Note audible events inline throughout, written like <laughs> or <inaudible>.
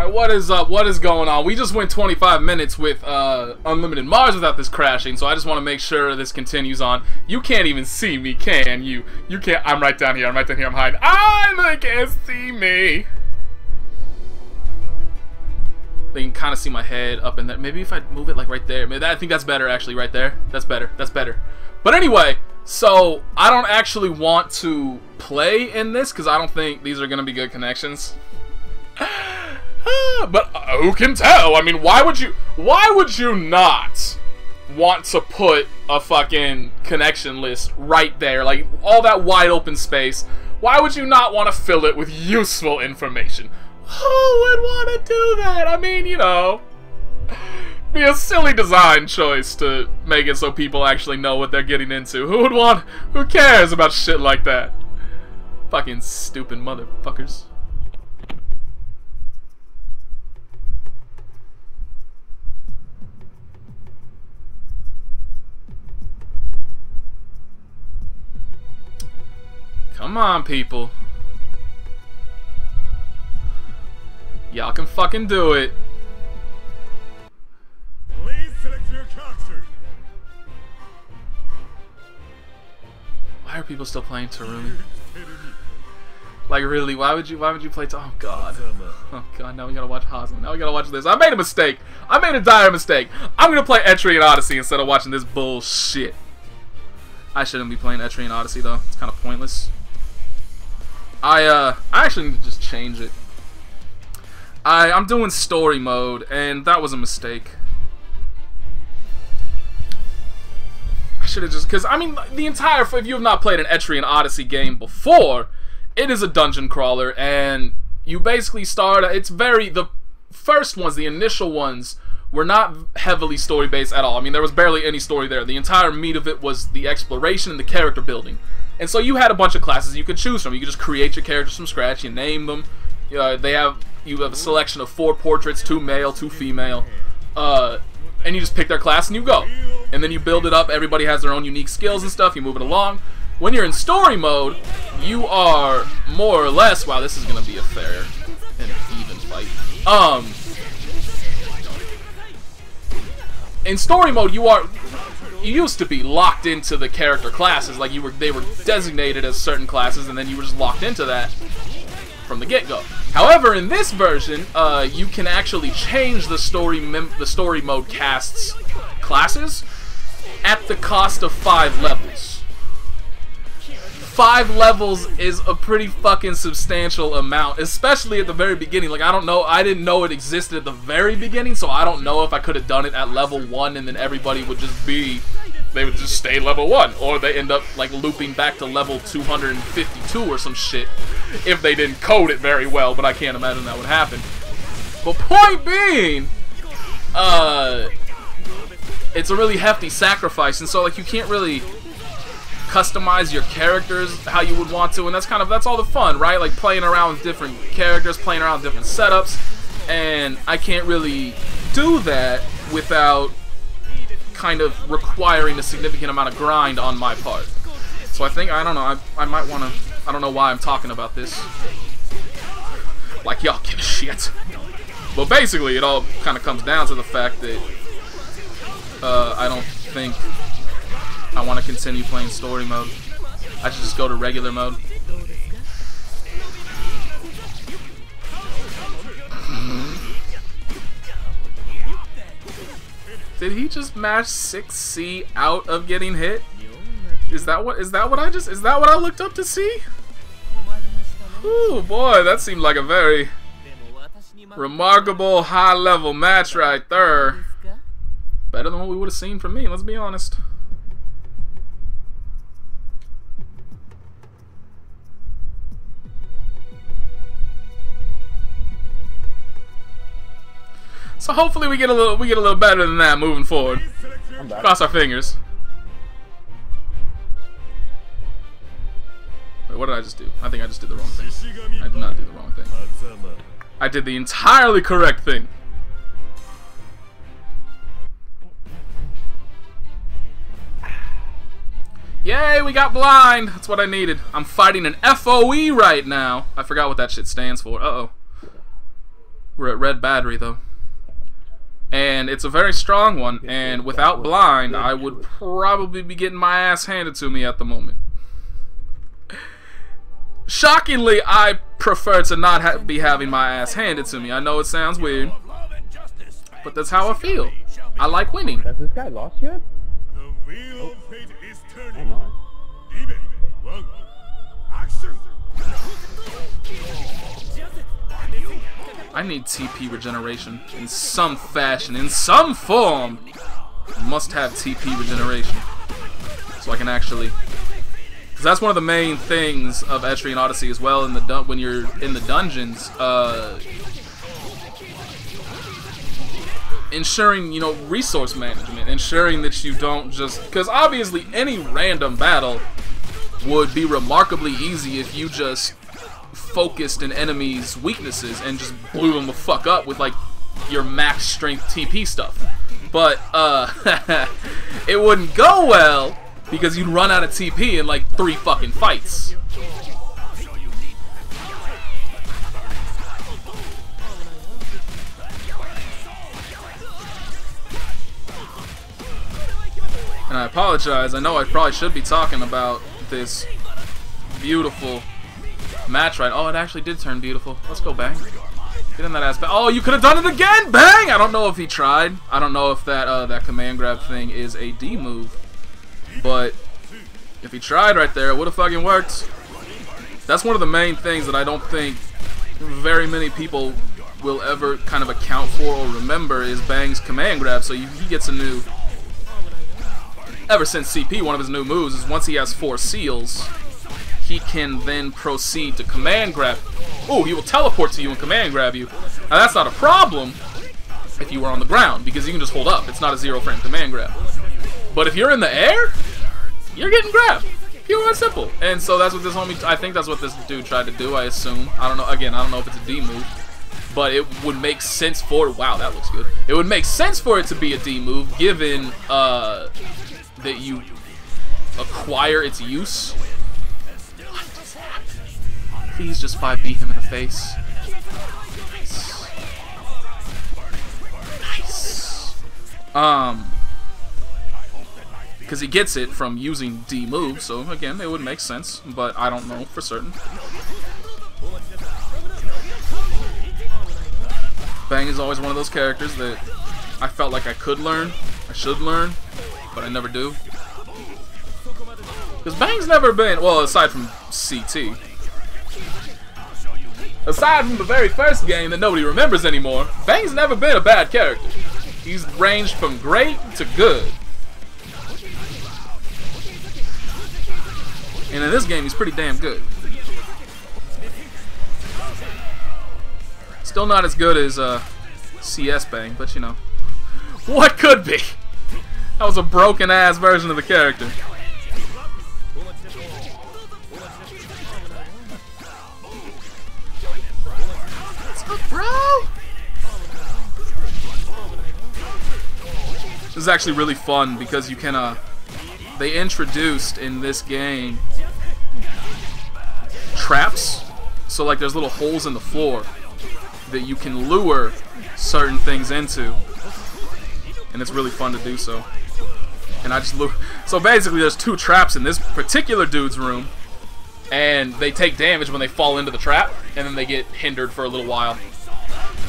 Alright, what is up? What is going on? We just went 25 minutes with uh, Unlimited Mars without this crashing, so I just want to make sure this continues on. You can't even see me, can you? You can't. I'm right down here. I'm right down here. I'm hiding. I can't see me. They can kind of see my head up in there. Maybe if I move it like right there. Maybe that, I think that's better actually right there. That's better. That's better. But anyway, so I don't actually want to play in this because I don't think these are going to be good connections. <laughs> <laughs> but uh, who can tell? I mean, why would you why would you not want to put a fucking connection list right there? Like all that wide open space. Why would you not want to fill it with useful information? Who would want to do that? I mean, you know, <laughs> be a silly design choice to make it so people actually know what they're getting into. Who would want, who cares about shit like that? Fucking stupid motherfuckers. Come on, people. Y'all can fucking do it. Please select your character. Why are people still playing Terumi? Like really, why would you why would you play Oh god. Oh god, now we gotta watch Hazama. Now we gotta watch this. I made a mistake. I made a dire mistake. I'm gonna play Etrian Odyssey instead of watching this bullshit. I shouldn't be playing Etrian Odyssey though. It's kinda pointless. I uh I actually need to just change it. I I'm doing story mode and that was a mistake. I should have just because I mean the entire if you have not played an Etrian Odyssey game before, it is a dungeon crawler and you basically start it's very the first ones, the initial ones were not heavily story based at all. I mean there was barely any story there. The entire meat of it was the exploration and the character building. And so you had a bunch of classes you could choose from. You could just create your characters from scratch. You name them. Uh, they have you have a selection of four portraits, two male, two female, uh, and you just pick their class and you go. And then you build it up. Everybody has their own unique skills and stuff. You move it along. When you're in story mode, you are more or less. Wow, this is gonna be a fair and even fight. Um, in story mode, you are you used to be locked into the character classes, like you were they were designated as certain classes, and then you were just locked into that from the get-go. However, in this version, uh, you can actually change the story the story mode casts classes at the cost of five levels. Five levels is a pretty fucking substantial amount, especially at the very beginning. Like, I don't know, I didn't know it existed at the very beginning, so I don't know if I could have done it at level one and then everybody would just be they would just stay level 1, or they end up like looping back to level 252 or some shit if they didn't code it very well, but I can't imagine that would happen. But point being, uh, it's a really hefty sacrifice, and so like you can't really customize your characters how you would want to, and that's kind of that's all the fun, right? Like playing around with different characters, playing around with different setups, and I can't really do that without kind of requiring a significant amount of grind on my part. So I think, I don't know, I, I might want to, I don't know why I'm talking about this. Like y'all give a shit. But basically, it all kind of comes down to the fact that uh, I don't think I want to continue playing story mode. I should just go to regular mode. Did he just mash 6C out of getting hit? Is that what is that what I just is that what I looked up to see? Ooh boy, that seemed like a very remarkable high level match right there. Better than what we would have seen from me, let's be honest. So hopefully we get a little we get a little better than that moving forward. Cross our fingers. Wait, what did I just do? I think I just did the wrong thing. I did not do the wrong thing. I did the entirely correct thing. Yay, we got blind! That's what I needed. I'm fighting an FOE right now. I forgot what that shit stands for. Uh-oh. We're at Red Battery though. And it's a very strong one, and without blind, I would probably be getting my ass handed to me at the moment. Shockingly, I prefer to not ha be having my ass handed to me. I know it sounds weird, but that's how I feel. I like winning. Has this guy lost yet? The wheel of fate is Oh turning. I need TP regeneration in some fashion, in some form. Must have TP regeneration so I can actually. Because that's one of the main things of Etrian Odyssey as well. In the when you're in the dungeons, uh, ensuring you know resource management, ensuring that you don't just because obviously any random battle would be remarkably easy if you just focused an enemy's weaknesses and just blew them the fuck up with like your max strength TP stuff. But uh <laughs> it wouldn't go well because you'd run out of TP in like three fucking fights. And I apologize. I know I probably should be talking about this beautiful match right. Oh, it actually did turn beautiful. Let's go, Bang. Get in that ass. Oh, you could have done it again, Bang! I don't know if he tried. I don't know if that uh, that command grab thing is a D move. But if he tried right there, it would have fucking worked. That's one of the main things that I don't think very many people will ever kind of account for or remember is Bang's command grab. So he gets a new. Ever since CP, one of his new moves is once he has four seals, he can then proceed to command grab. Oh, he will teleport to you and command grab you. Now that's not a problem if you were on the ground because you can just hold up. It's not a zero frame command grab. But if you're in the air, you're getting grabbed. Pure and simple. And so that's what this homie. I think that's what this dude tried to do. I assume. I don't know. Again, I don't know if it's a D move, but it would make sense for. Wow, that looks good. It would make sense for it to be a D move, given uh, that you acquire its use. Please just 5B him in the face. Um, because he gets it from using D move, so again, it would make sense, but I don't know for certain. Bang is always one of those characters that I felt like I could learn, I should learn, but I never do. Because Bang's never been, well, aside from CT. Aside from the very first game that nobody remembers anymore, Bang's never been a bad character. He's ranged from great to good. And in this game, he's pretty damn good. Still not as good as uh, CS Bang, but you know. <laughs> What could be? That was a broken ass version of the character. Bro? This is actually really fun because you can, uh, they introduced in this game traps. So, like, there's little holes in the floor that you can lure certain things into. And it's really fun to do so. And I just look. So basically, there's two traps in this particular dude's room, and they take damage when they fall into the trap, and then they get hindered for a little while.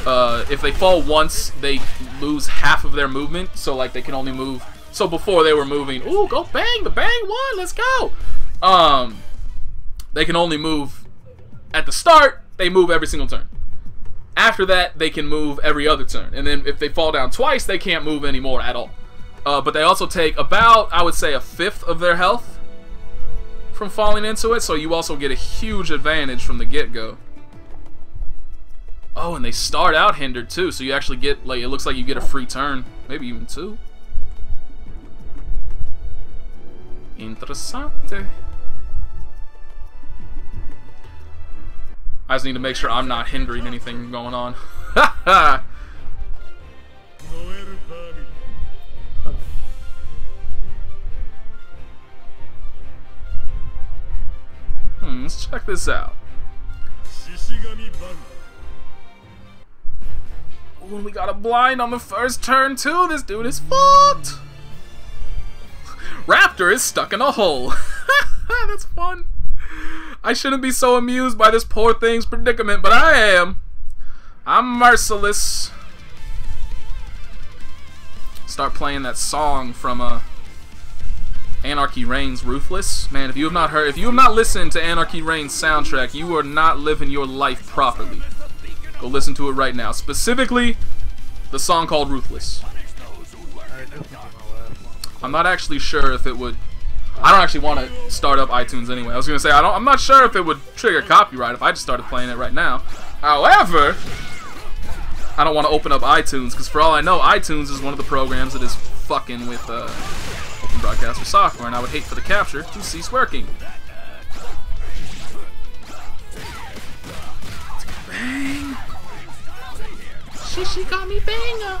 Uh, if they fall once, they lose half of their movement, so like they can only move. So before they were moving, ooh, go bang, the bang one, let's go. Um, they can only move at the start. They move every single turn. After that, they can move every other turn, and then if they fall down twice, they can't move anymore at all. Uh, but they also take about, I would say, a fifth of their health from falling into it, so you also get a huge advantage from the get-go. Oh, and they start out hindered too, so you actually get, like, it looks like you get a free turn. Maybe even two. Interessante. I just need to make sure I'm not hindering anything going on. <laughs> let's check this out. And we got a blind on the first turn too. This dude is fucked. Raptor is stuck in a hole. <laughs> That's fun. I shouldn't be so amused by this poor thing's predicament, but I am. I'm merciless. Start playing that song from uh, Anarchy Reigns Ruthless. Man, if you have not heard, if you have not listened to Anarchy Reigns soundtrack, you are not living your life properly. Go listen to it right now. Specifically, the song called Ruthless. I'm not actually sure if it would. I don't actually want to start up iTunes anyway. I was gonna say I don't. I'm not sure if it would trigger copyright if I just started playing it right now. However, I don't want to open up iTunes because for all I know, iTunes is one of the programs that is fucking with uh, Broadcaster software, and I would hate for the capture to cease working. Bang! She she got me banger.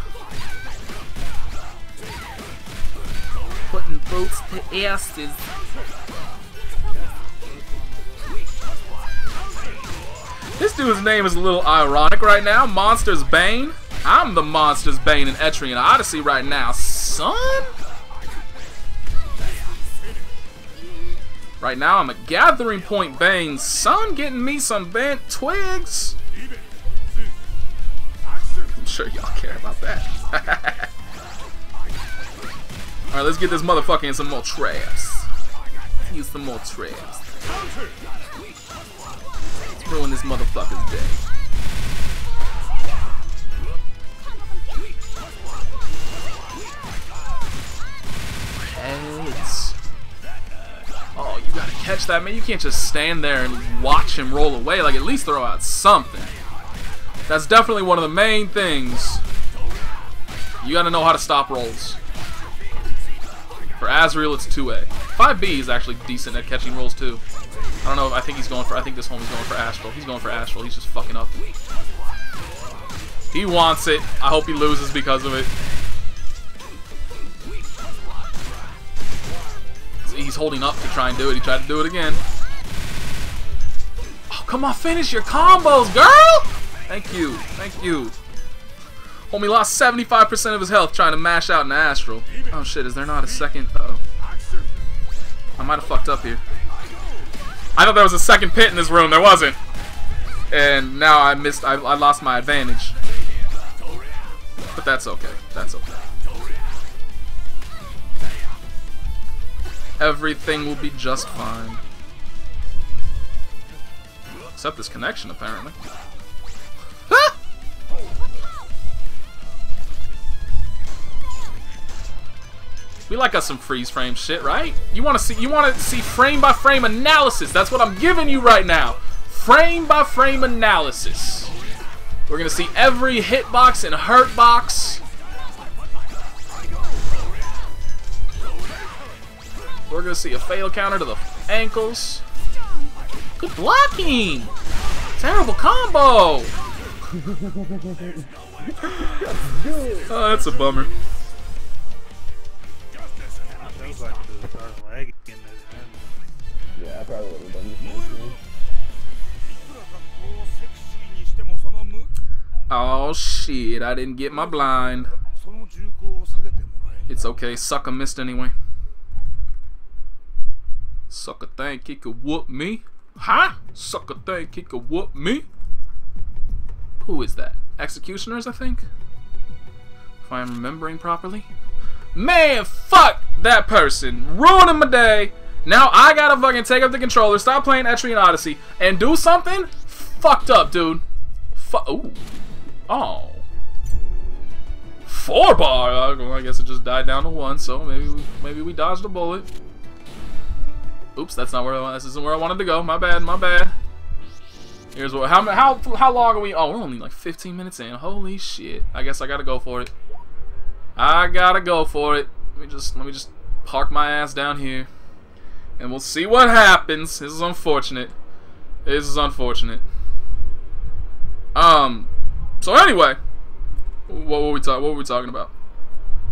Putting boots to asses. This dude's name is a little ironic right now. Monster's Bane. I'm the Monster's Bane in Etrian Odyssey right now, son. Right now, I'm a Gathering Point Bane, son, getting me some bent twigs. I'm sure y'all care about that. <laughs> Alright, let's get this motherfucker in some more traps. Use some more traps. Let's ruin this motherfucker's day. Heads. Oh, you gotta catch that, man. You can't just stand there and watch him roll away. Like, at least throw out something. That's definitely one of the main things. You gotta know how to stop rolls. For Azrael, it's 2A. 5B is actually decent at catching rolls, too. I don't know. I think he's going for. I think this homie's going for Astral. He's going for Astral. He's just fucking up. He wants it. I hope he loses because of it. He's holding up to try and do it. He tried to do it again. Oh, come on, finish your combos, girl! Thank you. Thank you. Homie lost 75% of his health trying to mash out an Astral. Oh shit, is there not a second? Uh oh I might have fucked up here. I thought there was a second pit in this room. There wasn't. And now I missed. I, I lost my advantage. But that's okay. That's okay. Everything will be just fine. Except this connection, apparently. We like us some freeze frame shit, right? You want to see you want to see frame by frame analysis. That's what I'm giving you right now. Frame by frame analysis. We're going to see every hitbox and hurt We're going to see a fail counter to the ankles. Good blocking. Terrible combo. oh, that's a bummer. Yeah, I probably would have done this. Oh shit, I didn't get my blind. It's okay, sucker missed anyway. Sucker think he could whoop me? Huh? Sucker think he could whoop me? Who is that? Executioners, I think? If I'm remembering properly. Man, fuck that person. Ruining my day. Now I gotta fucking take up the controller, stop playing Etrian Odyssey, and do something fucked up, dude. Fu Ooh. Oh. Four bar. I guess it just died down to one, so maybe we, maybe we dodged a bullet. Oops, that's not where I this isn't where I wanted to go. My bad, my bad. Here's what how how how long are we? Oh, we're only like 15 minutes in. Holy shit! I guess I gotta go for it. I gotta go for it. Let me just let me just park my ass down here, and we'll see what happens. This is unfortunate. This is unfortunate. Um. So anyway, what were we talk? What were we talking about?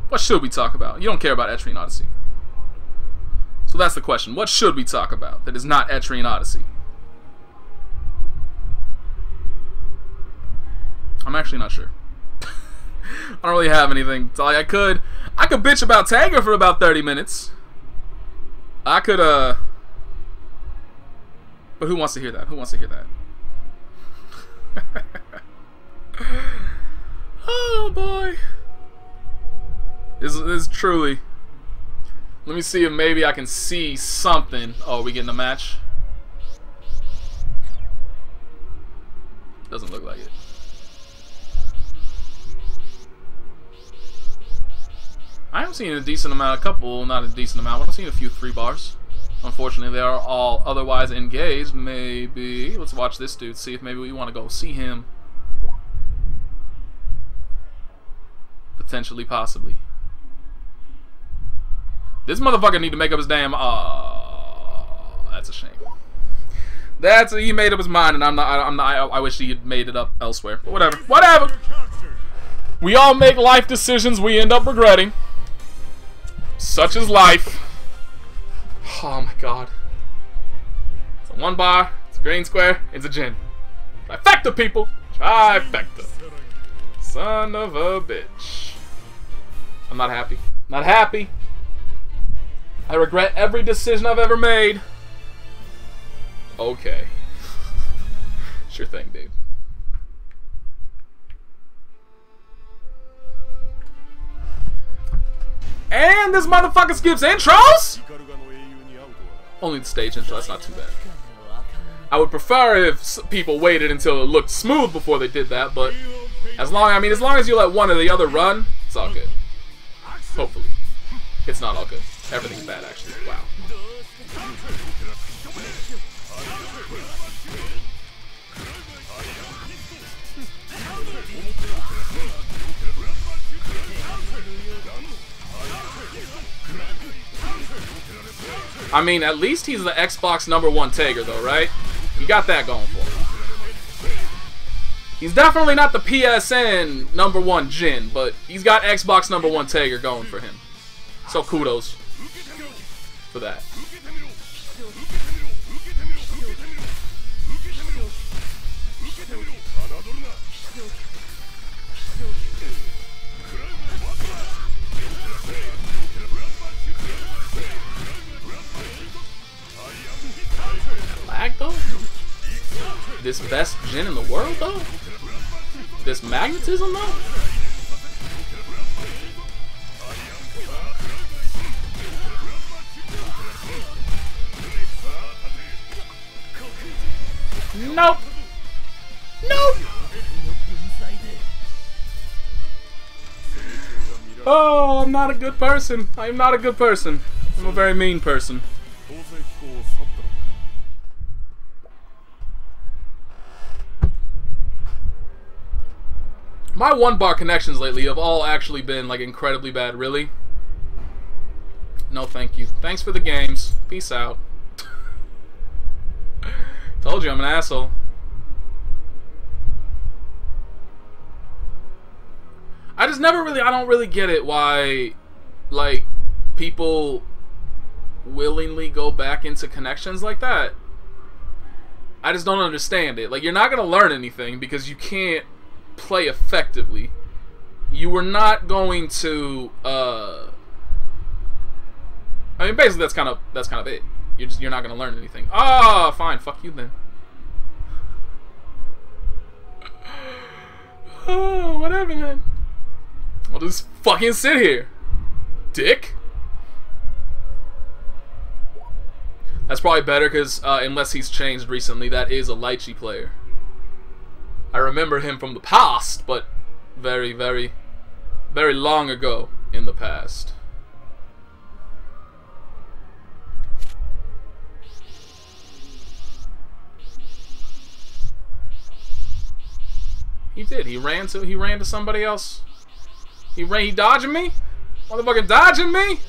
What should we talk about? You don't care about Etrian Odyssey. So that's the question. What should we talk about that is not Etrian Odyssey? I'm actually not sure. <laughs> I don't really have anything. I could, I could bitch about Tager for about 30 minutes. I could, uh. But who wants to hear that? Who wants to hear that? <laughs> oh boy. This, this is truly. Let me see if maybe I can see something. Oh, we getting a match? Doesn't look like it. I am seeing a decent amount, a couple, not a decent amount, but I'm seeing a few three bars. Unfortunately, they are all otherwise engaged. Maybe, let's watch this dude, see if maybe we want to go see him. Potentially, possibly. This motherfucker need to make up his damn, oh, that's a shame. That's, he made up his mind, and I'm not, I'm not, I, I wish he had made it up elsewhere. But whatever, whatever. We all make life decisions we end up regretting. Such is life. Oh my god. It's a one bar, it's a green square, it's a Jin. Trifecta, people! Trifecta. Son of a bitch. I'm not happy. Not happy. I regret every decision I've ever made. Okay. sure thing, dude. And this motherfucker skips intros? Only the stage intro, that's not too bad. I would prefer if people waited until it looked smooth before they did that, but as long, I mean, as long as you let one or the other run, it's all good. Hopefully. It's not all good. Everything's bad, actually. Wow. I mean, at least he's the Xbox number one Tager, though, right? He got that going for him. He's definitely not the PSN number one Jin, but he's got Xbox number one Tager going for him. So kudos for that. Lag though? This best Jin in the world though? This magnetism though? Nope. Nope. Oh, I'm not a good person. I'm not a good person. I'm a very mean person. My one bar connections lately have all actually been like incredibly bad, really. No, thank you. Thanks for the games. Peace out. Told you I'm an asshole. I just never really I don't really get it why like people willingly go back into connections like that. I just don't understand it. Like you're not going to learn anything because you can't play effectively. You were not going to uh I mean basically that's kind of that's kind of it. You're just you're not to learn anything. Ah, fine. Fuck you then. <sighs> Oh, whatever then. I'll just fucking sit here. Dick. That's probably better because uh, unless he's changed recently, that is a Litchi player. I remember him from the past, but very, very, very long ago in the past. He did. He ran to. He ran to somebody else. He ran. He dodging me. Motherfucker dodging me.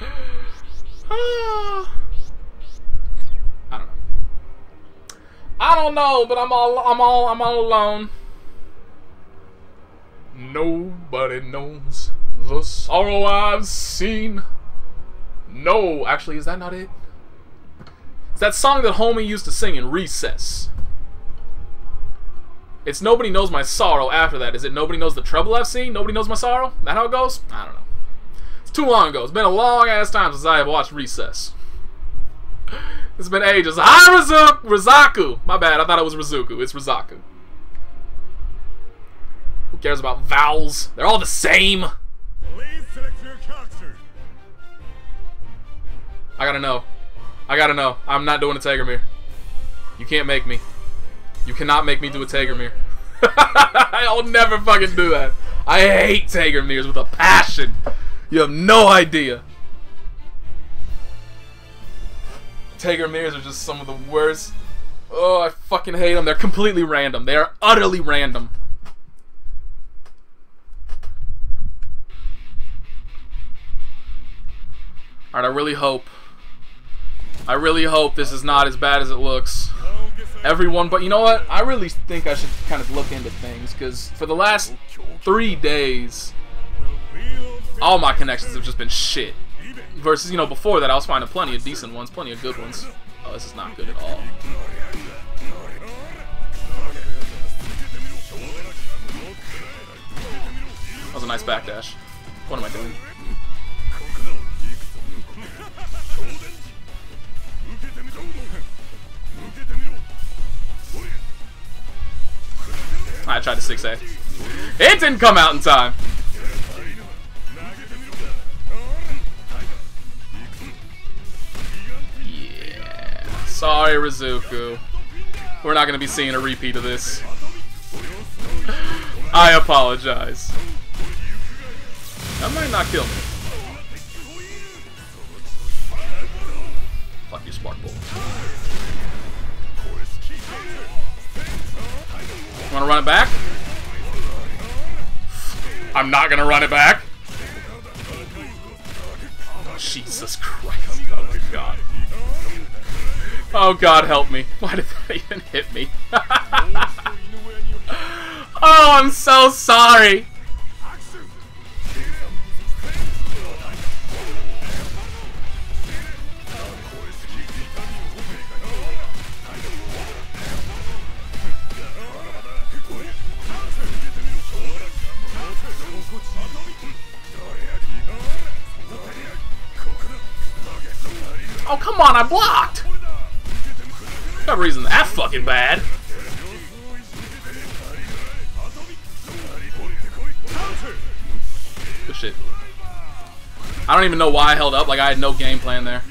<sighs> I don't know. I don't know, but I'm all I'm all I'm all alone. Nobody knows the sorrow I've seen. No, actually, is that not it? It's that song that Homie used to sing in recess. It's nobody knows my sorrow after that. Is it nobody knows the trouble I've seen? Nobody knows my sorrow? That how it goes? I don't know. It's too long ago. It's been a long ass time since I have watched Recess. <laughs> It's been ages. Hi, Rizu- Rizaku! My bad, I thought it was Rizuku. It's Rizaku. Who cares about vowels? They're all the same. I gotta know. I gotta know. I'm not doing a Tager mirror. You can't make me. You cannot make me do a Tager mirror. <laughs> I'll never fucking do that. I hate Tager mirrors with a passion. You have no idea. Tager mirrors are just some of the worst. Oh, I fucking hate them. They're completely random. They are utterly random. Alright, I really hope. I really hope this is not as bad as it looks. Everyone, but you know what? I really think I should kind of look into things, because for the last three days, all my connections have just been shit. Versus, you know, before that I was finding plenty of decent ones, plenty of good ones. Oh, this is not good at all. That was a nice backdash. What am I doing? I tried to 6A. It didn't come out in time! Yeah. Sorry, Rizuku. We're not gonna be seeing a repeat of this. <gasps> I apologize. That might not kill me. Wanna run it back? I'm not gonna run it back. Oh, Jesus Christ. Oh my god. Oh god, help me. <laughs> Why did that even hit me? <laughs> oh, I'm so sorry. Come on, I blocked! No reason that fucking bad. Good shit. I don't even know why I held up, like I had no game plan there.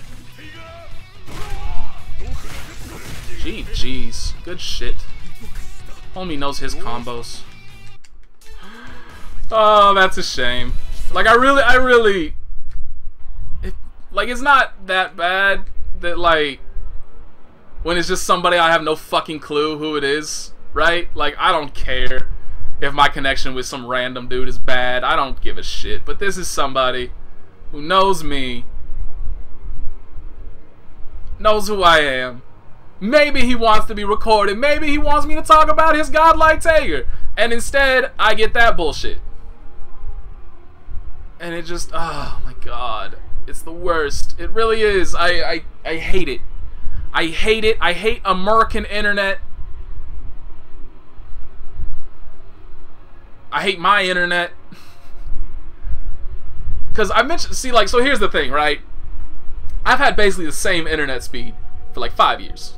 Gee, jeez. Good shit. Homie knows his combos. Oh, that's a shame. Like, I really, I really... It, like, it's not that bad that, like... When it's just somebody I have no fucking clue who it is, right? Like, I don't care if my connection with some random dude is bad. I don't give a shit. But this is somebody who knows me, knows who I am. Maybe he wants to be recorded. Maybe he wants me to talk about his godlike Tager. And instead, I get that bullshit. And it just, oh my god. It's the worst. It really is. I, I, I hate it. I hate it. I hate American internet. I hate my internet. <laughs> Because I mentioned, see, like, so here's the thing, right? I've had basically the same internet speed for like five years.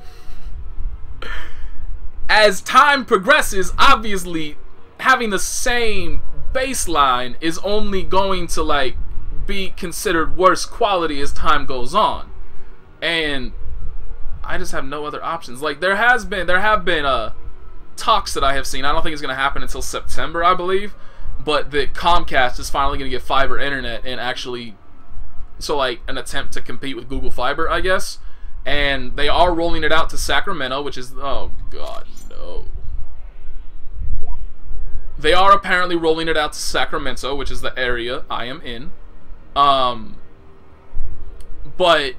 As time progresses, obviously, having the same baseline is only going to, like, be considered worse quality as time goes on. And I just have no other options. Like, there has been, there have been, uh, talks that I have seen. I don't think it's going to happen until September, I believe. But that Comcast is finally going to get fiber internet and actually, so like an attempt to compete with Google Fiber, I guess. And they are rolling it out to Sacramento, which is, oh god, no. They are apparently rolling it out to Sacramento, which is the area I am in. Um, but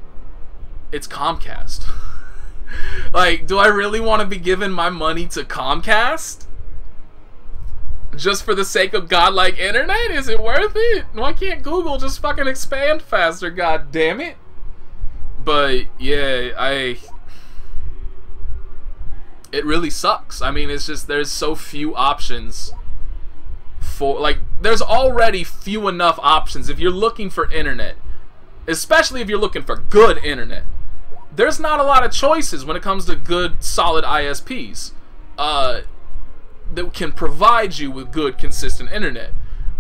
it's Comcast. <laughs> like, do I really want to be giving my money to Comcast? Just for the sake of godlike internet? Is it worth it? Why can't Google just fucking expand faster, god damn it? But, yeah, I... it really sucks. I mean, it's just there's so few options for like there's already few enough options if you're looking for internet, especially if you're looking for good internet. There's not a lot of choices when it comes to good solid ISPs. Uh that can provide you with good consistent internet.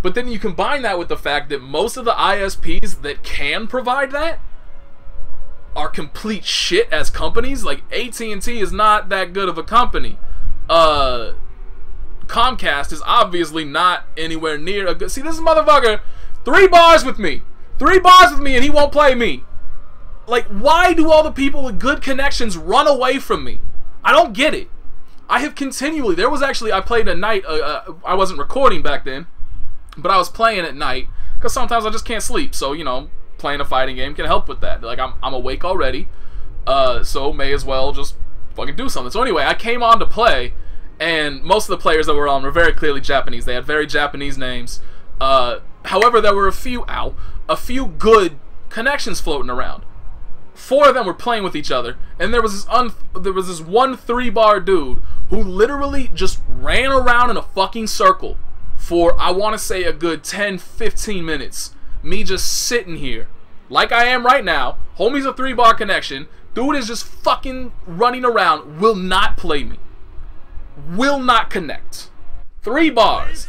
But then you combine that with the fact that most of the ISPs that can provide that are complete shit as companies. Like AT&T is not that good of a company. Uh Comcast is obviously not anywhere near a good. See this motherfucker, three bars with me, three bars with me, and he won't play me. Like, why do all the people with good connections run away from me? I don't get it. I have continually. There was actually I played at night. Uh, uh, I wasn't recording back then, but I was playing at night because sometimes I just can't sleep. So you know, playing a fighting game can help with that. Like I'm I'm awake already, uh, so may as well just fucking do something. So anyway, I came on to play, and most of the players that were on were very clearly Japanese. They had very Japanese names. Uh, however, there were a few ow, a few good connections floating around. Four of them were playing with each other, and there was this un there was this one three bar dude who literally just ran around in a fucking circle for I want to say a good 10 15 minutes. Me just sitting here like I am right now. Homie's a three bar connection. Dude is just fucking running around. Will not play me. Will not connect. Three bars.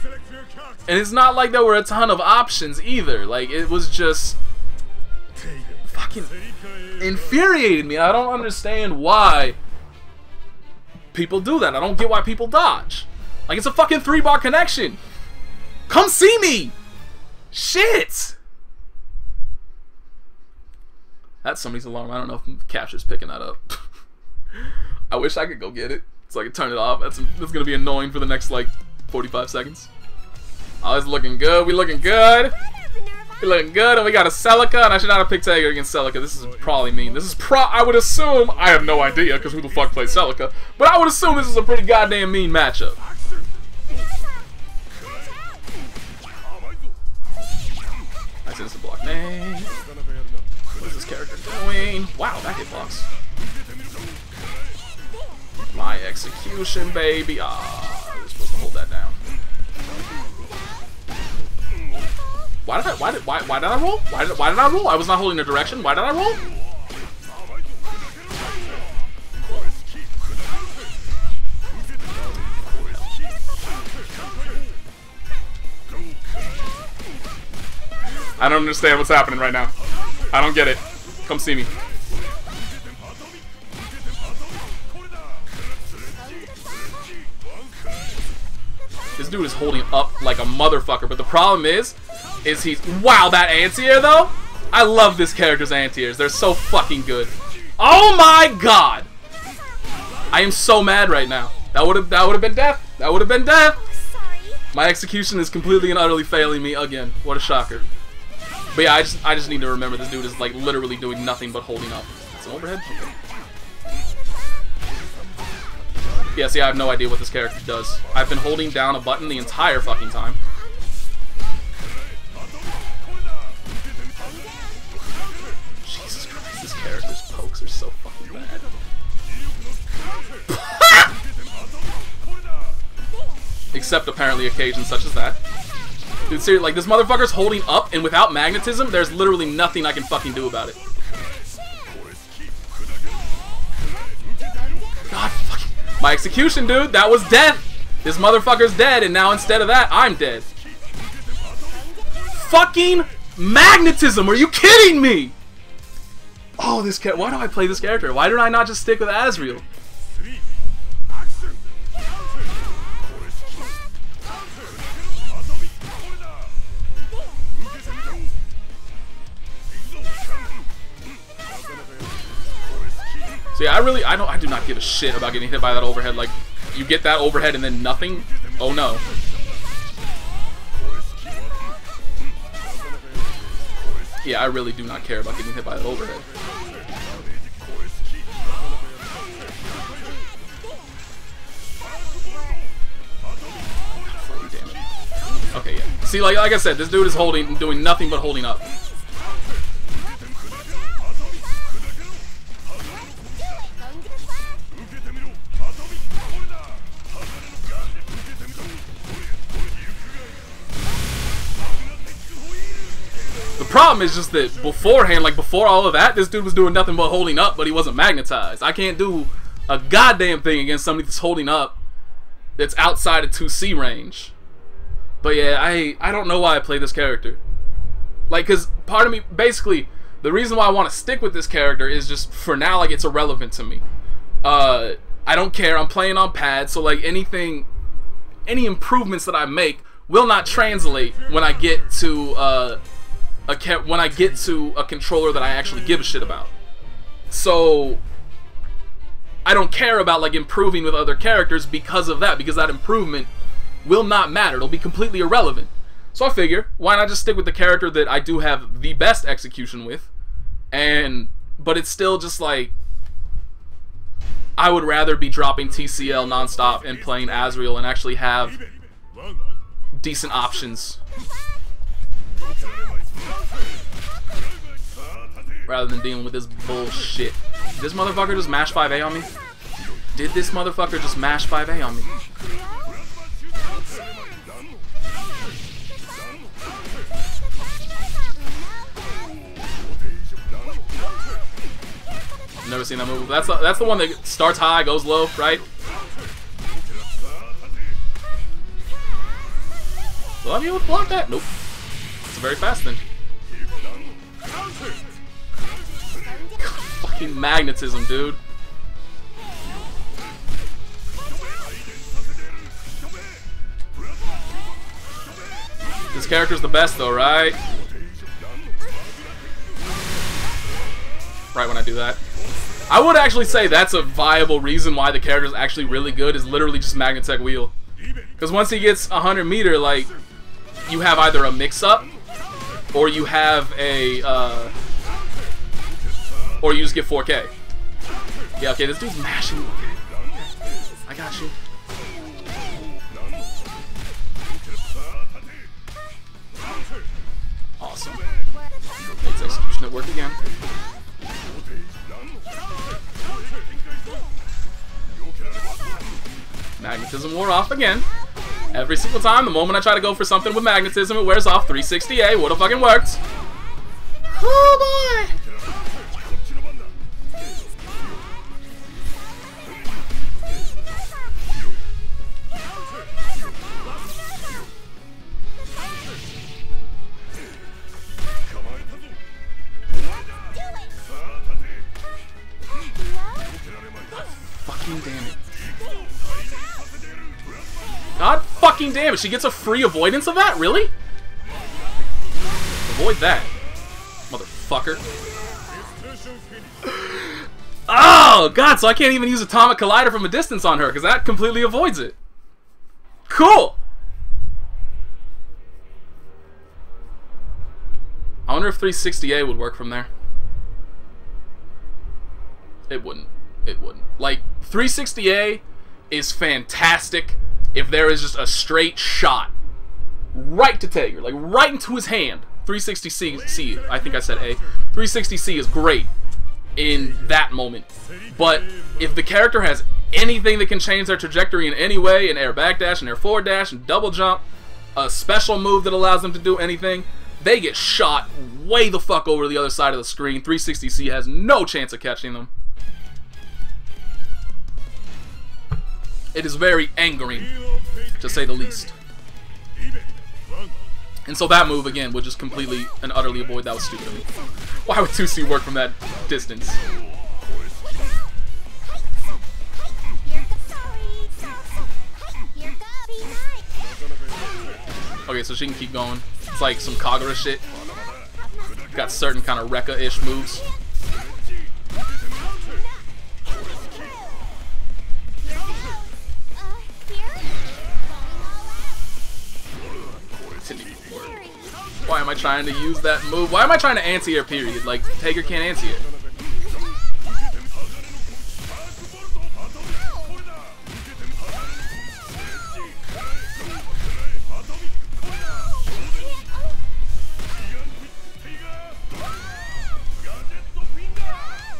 And it's not like there were a ton of options either. Like it was just fucking infuriated me. I don't understand why people do that. I don't get why people dodge. Like it's a fucking three bar connection. Come see me. Shit. That's somebody's alarm. I don't know if Capture's picking that up. <laughs> I wish I could go get it so I could turn it off. That's that's gonna be annoying for the next like 45 seconds. Oh, it's looking good. We looking good. We looking good, and we got a Celica, and I should not have picked Tager against Celica. This is probably mean. This is pro. I would assume. I have no idea, because who the fuck plays Celica? But I would assume this is a pretty goddamn mean matchup. I this is a block. Man, what is this character doing? Wow, that hitbox. My execution, baby. Ah, supposed to hold that down. Why did I? Why did? Why? Why did I roll? Why did? Why did I roll? I was not holding a direction. Why did I roll? I don't understand what's happening right now. I don't get it. Come see me. Dude is holding up like a motherfucker, but the problem is, is he's wow that anti-air though. I love this character's anti-airs. They're so fucking good. Oh my god! I am so mad right now. That would have that would have been death. That would have been death. My execution is completely and utterly failing me again. What a shocker. But yeah, I just I just need to remember this dude is like literally doing nothing but holding up. It's an overhead. Okay. Yeah, see, I have no idea what this character does. I've been holding down a button the entire fucking time. Jesus Christ, this character's pokes are so fucking bad. <laughs> Except apparently occasions such as that. Dude, seriously, like this motherfucker's holding up, and without magnetism, there's literally nothing I can fucking do about it. God fucking. My execution, dude, that was death! This motherfucker's dead, and now instead of that, I'm dead. Fucking magnetism! Are you kidding me? Oh, this cat. Why do I play this character? Why did I not just stick with Azrael? See, I really, I don't, I do not give a shit about getting hit by that overhead. Like, you get that overhead and then nothing. Oh no. Yeah, I really do not care about getting hit by that overhead. Okay, yeah. See, like, like I said, this dude is holding, doing nothing but holding up. Problem is just that beforehand, like before all of that, this dude was doing nothing but holding up, but he wasn't magnetized. I can't do a goddamn thing against somebody that's holding up that's outside of 2C range. But yeah, I I don't know why I play this character. Like, cause part of me, basically, the reason why I want to stick with this character is just for now, like it's irrelevant to me. Uh, I don't care. I'm playing on pad, so like anything, any improvements that I make will not translate when I get to uh, a when I get to a controller that I actually give a shit about. So I don't care about like improving with other characters because of that, because that improvement will not matter. It'll be completely irrelevant. So I figure, why not just stick with the character that I do have the best execution with, and but it's still just like I would rather be dropping TCL nonstop and playing Azrael and actually have decent options rather than dealing with this bullshit. Did this motherfucker just mash 5A on me? Did this motherfucker just mash 5A on me? Never seen that move. That's the, that's the one that starts high, goes low, right? I be able to block that? Nope. Very fast then. Fucking magnetism, dude. This character's the best though, right? Right when I do that. I would actually say that's a viable reason why the character's actually really good is literally just Magnatech Wheel. Because once he gets 100 meter, like, you have either a mix-up, or you have a, uh, or you just get 4K. Yeah, okay, this dude's mashing. I got you. Awesome. Makes execution at work again. Magnetism wore off again. Every single time, the moment I try to go for something with magnetism, it wears off. 360A, would have fucking worked. She gets a free avoidance of that? Really? Avoid that. Motherfucker. <gasps> Oh, God, so I can't even use Atomic Collider from a distance on her, because that completely avoids it. Cool! I wonder if 360A would work from there. It wouldn't. It wouldn't. Like, 360A is fantastic if there is just a straight shot right to Tager, like right into his hand. 360C, C, I think I said A. 360C is great in that moment. But if the character has anything that can change their trajectory in any way, an air backdash, an air forward dash, and double jump, a special move that allows them to do anything, they get shot way the fuck over the other side of the screen. 360C has no chance of catching them. It is very angering, to say the least. And so that move, again, would just completely and utterly avoid. That was stupid of me. Why would 2C work from that distance? Okay, so she can keep going. It's like some Kagura shit. Got certain kind of Rekka-ish moves. Why am I trying to use that move? Why am I trying to anti-air period? Like, Tager can't anti-it.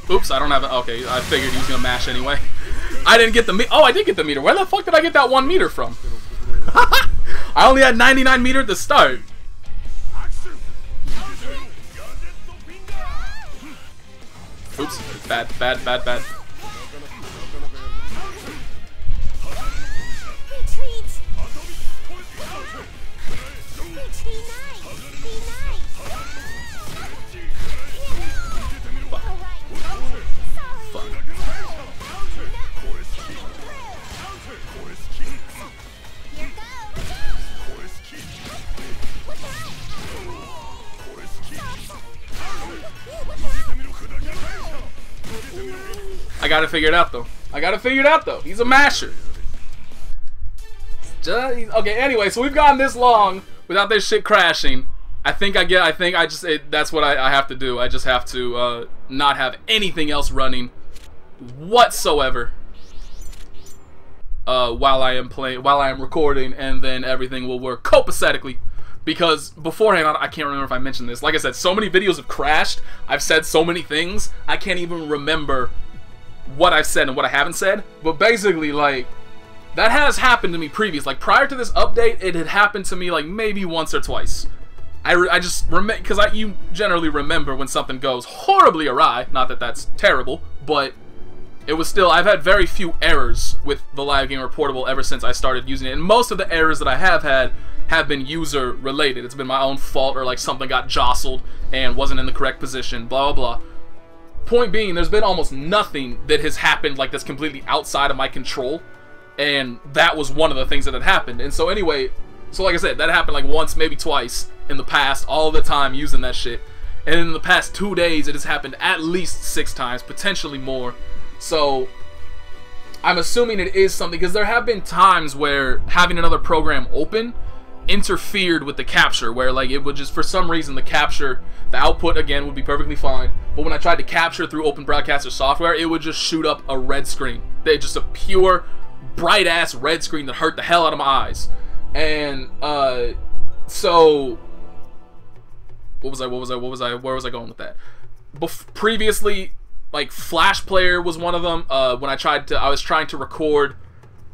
Oops, I don't have it. Okay, I figured he was gonna mash anyway. <laughs> I didn't get the meter. Oh, I did get the meter. Where the fuck did I get that one meter from? <laughs> I only had 99 meter at the start. Bad, bad, bad, figure it out though. I gotta figure it out though. He's a masher. Just, okay, anyway, so we've gone this long without this shit crashing. I think I get. I think I just. It, that's what I, I have to do. I just have to uh, not have anything else running whatsoever uh, while I am playing, while I am recording, and then everything will work copacetically. Because beforehand, I I can't remember if I mentioned this. Like I said, so many videos have crashed. I've said so many things. I can't even remember what I've said and what I haven't said. But basically, like, that has happened to me previous. Like, prior to this update, it had happened to me, like, maybe once or twice. I, I just remember, because I you generally remember when something goes horribly awry. Not that that's terrible, but it was still, I've had very few errors with the Live Gamer Portable ever since I started using it. And most of the errors that I have had have been user related. It's been my own fault or like something got jostled and wasn't in the correct position, blah, blah, blah. Point being, there's been almost nothing that has happened like that's completely outside of my control. And that was one of the things that had happened. And so anyway, so like I said, that happened like once, maybe twice in the past, all the time using that shit. And in the past two days, it has happened at least six times, potentially more. So I'm assuming it is something because there have been times where having another program open interfered with the capture where like it would just for some reason the capture the output again would be perfectly fine. But when I tried to capture through open broadcaster software it would just shoot up a red screen. They just a pure bright ass red screen that hurt the hell out of my eyes. And uh so what was I what was I what was I where was I going with that? Bef- previously like Flash Player was one of them. Uh, when I tried to, I was trying to record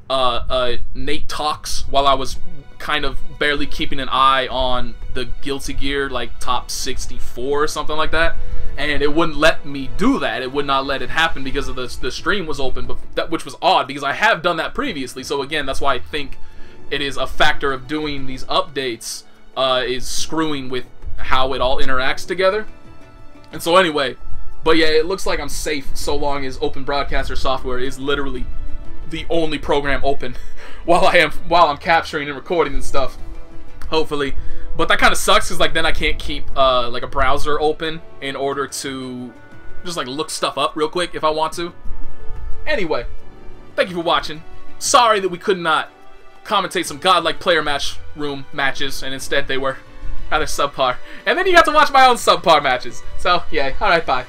uh, uh, Nate talks while I was kind of barely keeping an eye on the Guilty Gear like top 64 or something like that, and it wouldn't let me do that. It would not let it happen because of the the stream was open, but that which was odd because I have done that previously. So again, that's why I think it is a factor of doing these updates uh, is screwing with how it all interacts together. And so anyway, but yeah, it looks like I'm safe so long as Open Broadcaster software is literally the only program open <laughs> while I am while I'm capturing and recording and stuff. Hopefully, but that kind of sucks because like then I can't keep uh, like a browser open in order to just like look stuff up real quick if I want to. Anyway, thank you for watching. Sorry that we could not commentate some godlike player match room matches, and instead they were rather subpar. And then you got to watch my own subpar matches. So yeah, all right, bye.